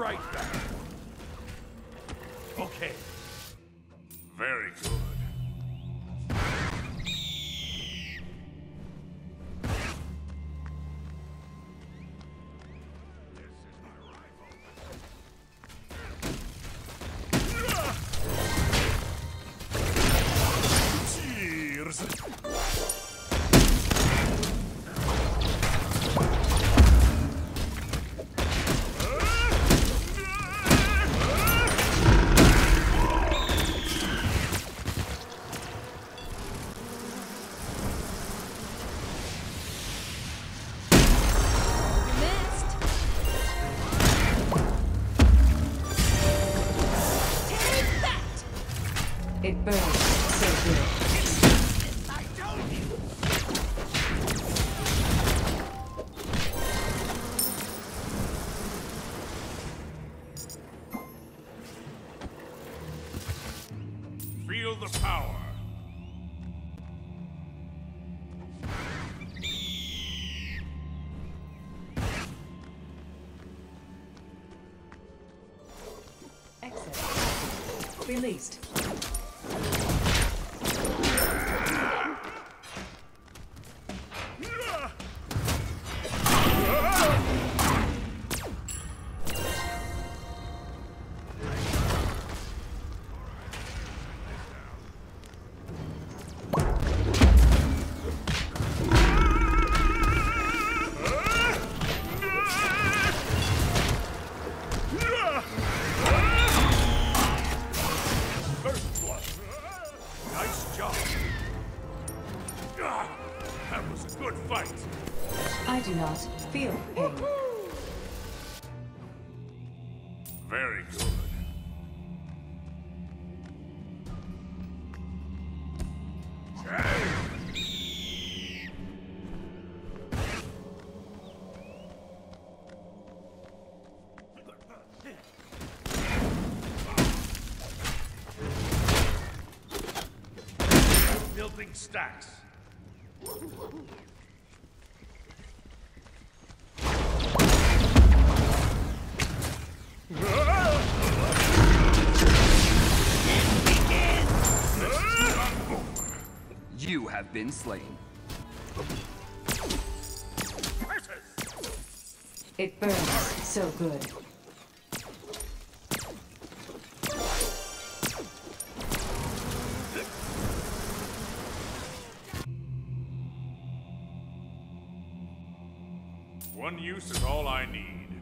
right back. Okay. Feel the power. Released. Building stacks. You have been slain. It burns so good. One use is all I need.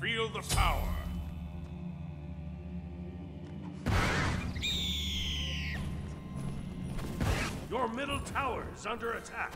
Feel the power. Your middle tower is under attack.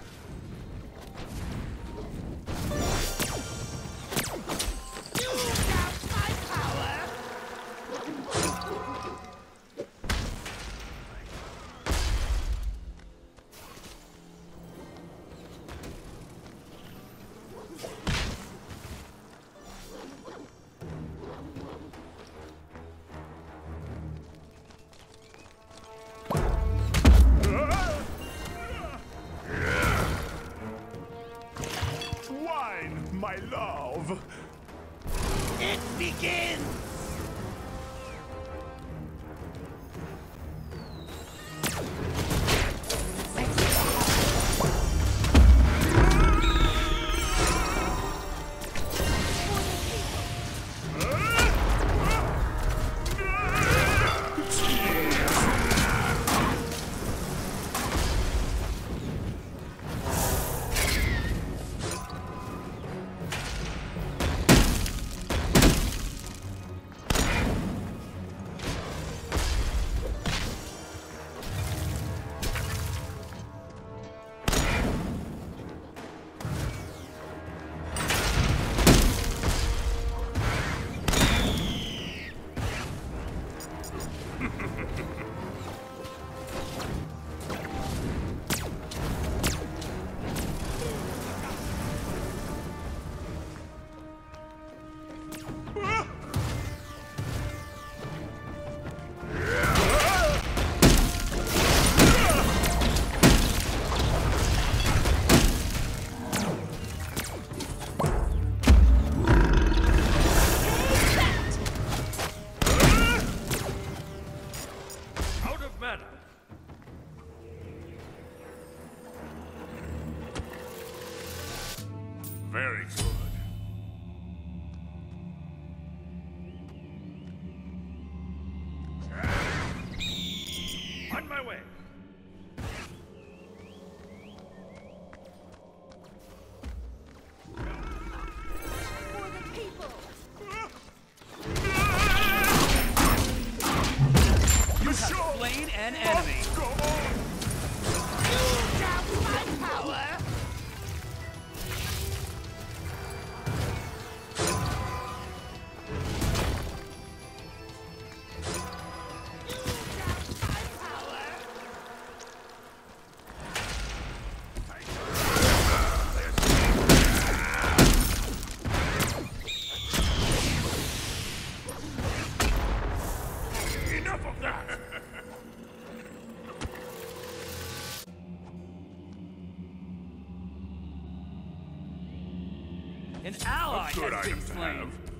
An ally I has been slain. Have.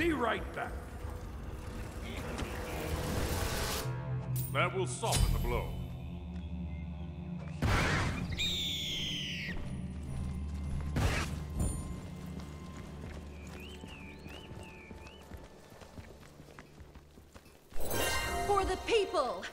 Be right back. That will soften the blow. For the people!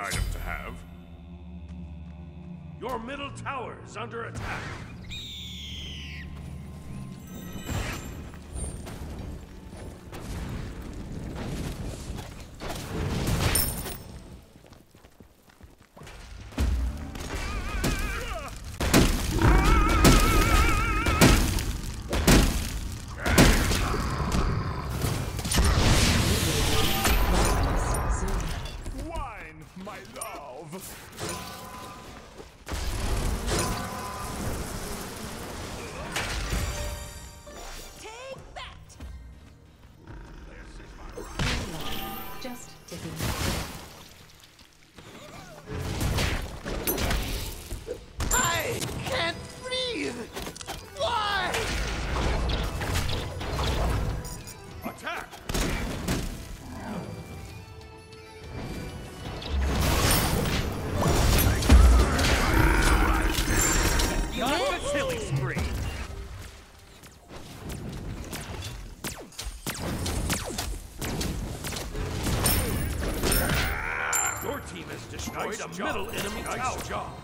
item to have. Your middle tower is under attack. middle enemy out. Nice job.